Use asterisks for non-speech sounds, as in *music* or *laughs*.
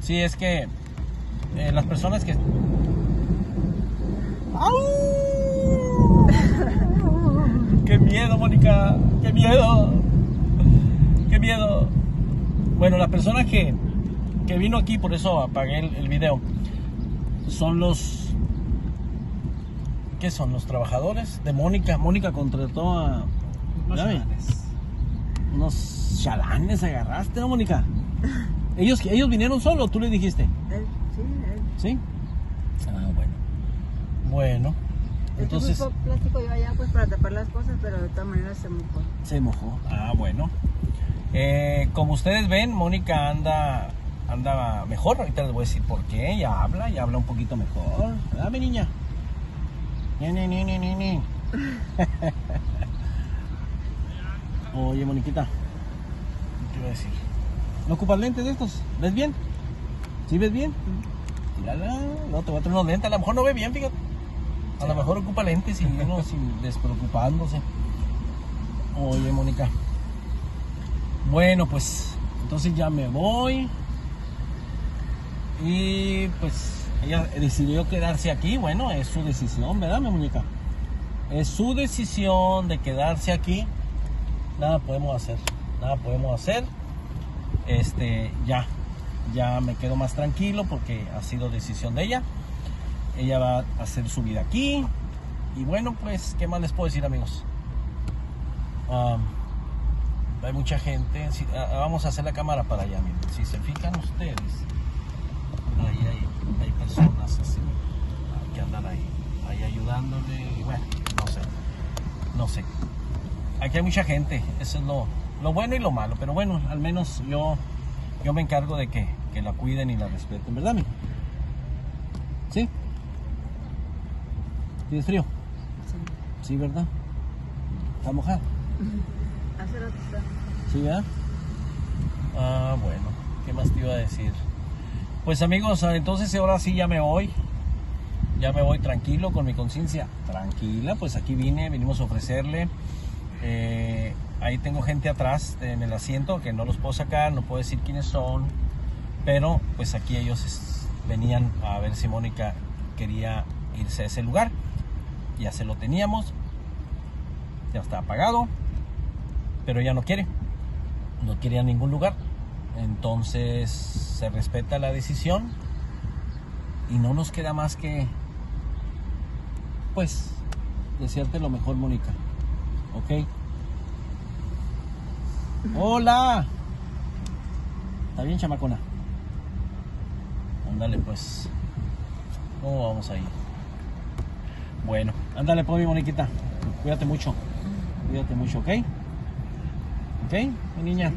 Sí, es que eh, las personas que... *laughs* ¡Qué miedo, Mónica! ¡Qué miedo! ¡Qué miedo! Bueno, la persona que, que vino aquí, por eso apagué el, el video, son los... ¿Qué son? Los trabajadores de Mónica. Mónica contrató a... Unos chalanes. Unos chalanes agarraste, ¿no, Mónica? *laughs* Ellos, ellos vinieron solo, tú le dijiste. Él, sí, él. ¿Sí? Ah, bueno. Bueno. Entonces. Entonces plástico yo allá pues para tapar las cosas, pero de todas maneras se mojó. se mojó. Ah, bueno. Eh, como ustedes ven, Mónica anda anda mejor. Ahorita les voy a decir por qué. Ya habla, ya habla un poquito mejor. ¿Verdad, mi niña? Ni, ni, ni, ni, ni, ni. *laughs* Oye, Moniquita. ¿Qué iba a decir? ¿No ocupas lentes de estos? ¿Ves bien? ¿Sí ves bien? No, te voy a traer unos lentes. A lo mejor no ve bien, fíjate. A lo mejor ocupa lentes y *laughs* uno sin despreocupándose. Oye, Mónica. Bueno, pues entonces ya me voy. Y pues ella decidió quedarse aquí. Bueno, es su decisión, ¿verdad, mi muñeca? Es su decisión de quedarse aquí. Nada podemos hacer. Nada podemos hacer. Este, ya. Ya me quedo más tranquilo porque ha sido decisión de ella. Ella va a hacer su vida aquí. Y bueno, pues, ¿qué más les puedo decir, amigos? Hay mucha gente. Si- ah, vamos a hacer la cámara para allá, miren. Si se fijan ustedes, ahí hay, hay personas así que andan ahí, ahí ayudándole. Y bueno, no sé. No sé. Aquí hay mucha gente. Eso es lo, lo bueno y lo malo. Pero bueno, al menos yo, yo me encargo de que, que la cuiden y la respeten, ¿verdad, amigo? ¿Sí? ¿Tienes frío? Sí. Sí, ¿verdad? ¿Está mojada? *laughs* Hace rato está. Sí, ¿verdad? Ah, bueno, ¿qué más te iba a decir? Pues amigos, ah, entonces ahora sí ya me voy. Ya me voy tranquilo, con mi conciencia tranquila. Pues aquí vine, vinimos a ofrecerle. Eh, ahí tengo gente atrás en el asiento que no los puedo sacar, no puedo decir quiénes son. Pero pues aquí ellos venían a ver si Mónica quería irse a ese lugar. Ya se lo teníamos. Ya está apagado pero ella no quiere, no quiere a ningún lugar. Entonces se respeta la decisión y no nos queda más que, pues, desearte lo mejor, Mónica. ¿Ok? Hola. ¿Está bien, chamacona? Ándale, pues. ¿Cómo vamos ahí? Bueno, ándale, pues, mi Moniquita. Cuídate mucho. Cuídate mucho, ¿ok? ¿Ok, mi niña?